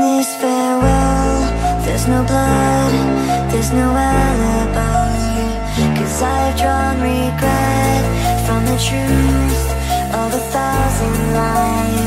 this farewell. There's no blood, there's no alibi. Cause I've drawn regret from the truth Of a thousand lies.